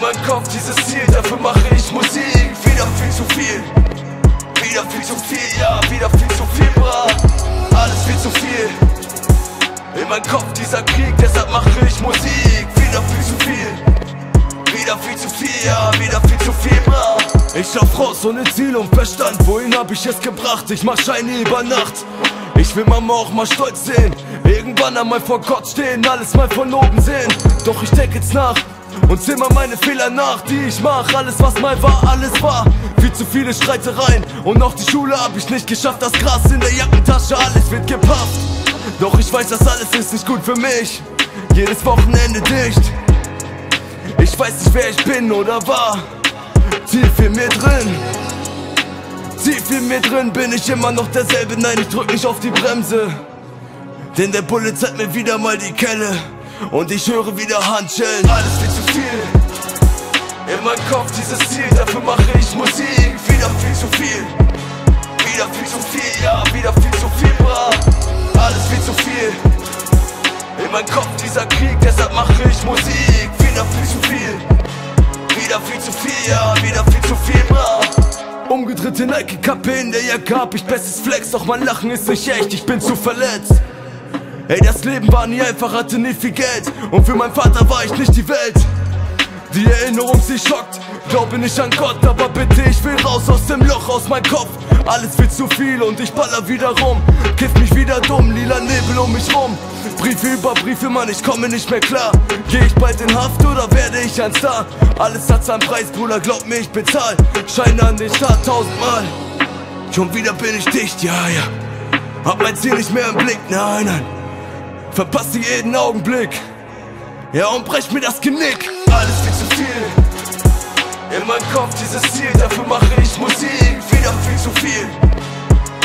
meinem Kopf dieses Ziel, dafür mache ich Musik. Wieder viel zu viel, wieder viel zu viel, ja, wieder viel zu viel, bra. Alles viel zu viel. In meinem Kopf dieser Krieg, deshalb mache ich Musik. Wieder viel zu viel, wieder viel zu viel, ja, wieder viel zu viel, bra. Ich lauf raus ohne Ziel und Verstand, wohin hab ich es gebracht? Ich mach Scheine über Nacht. Ich will Mama auch mal stolz sehen. Irgendwann einmal vor Gott stehen, alles mal von oben sehen. Doch ich denk jetzt nach und zähl mal meine Fehler nach, die ich mach. Alles was mal war, alles war. Viel zu viele Streitereien und auch die Schule hab ich nicht geschafft. Das Gras in der Jackentasche, alles wird gepafft. Doch ich weiß, das alles ist nicht gut für mich. Jedes Wochenende dicht. Ich weiß nicht, wer ich bin oder war. Tief in mir drin. Tief in mir drin bin ich immer noch derselbe. Nein, ich drück nicht auf die Bremse. Denn der Bullet zeigt mir wieder mal die Kelle. Und ich höre wieder Handschellen. Alles viel zu viel. In meinem Kopf dieses Ziel, dafür mache ich Musik. Wieder viel zu viel. Wieder viel zu viel, ja, wieder viel zu viel, bra. Alles viel zu viel. In meinem Kopf dieser Krieg, deshalb mache ich Musik. Wieder viel zu viel. Wieder viel zu viel, ja, wieder viel zu viel, bra. Umgedrehte Nike-Kappe in der Jacke hab ich bestes Flex, doch mein Lachen ist nicht echt, ich bin zu verletzt. Ey, das Leben war nie einfach, hatte nie viel Geld und für meinen Vater war ich nicht die Welt. Die Erinnerung, sie schockt, glaube nicht an Gott, aber bitte, ich will raus aus dem Loch, aus meinem Kopf. Alles wird zu viel und ich baller wieder rum, kiff mich wieder dumm, lila Nebel um mich rum. Briefe über Briefe, Mann, ich komme nicht mehr klar. Geh ich bald in Haft oder werde ich ein Star? Alles hat seinen Preis, Bruder, glaub mir, ich bezahl. Scheine an den Start tausendmal. Schon wieder bin ich dicht, ja, ja. Hab mein Ziel nicht mehr im Blick, nein, nein. Verpasse jeden Augenblick. Ja, und brech mir das Genick. Alles viel zu viel. In meinem Kopf dieses Ziel, dafür mache ich Musik. Wieder viel zu viel.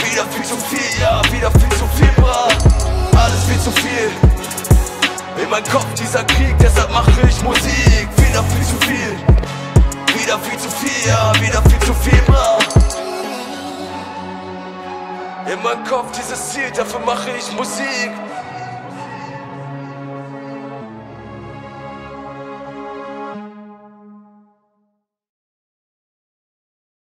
Wieder viel zu viel, ja, wieder viel zu viel, bra. Alles viel zu viel. In meinem Kopf dieser Krieg, deshalb mache ich Musik. Wieder viel zu viel. Wieder viel zu viel, ja, wieder viel zu viel, bra. In meinem Kopf dieses Ziel, dafür mache ich Musik.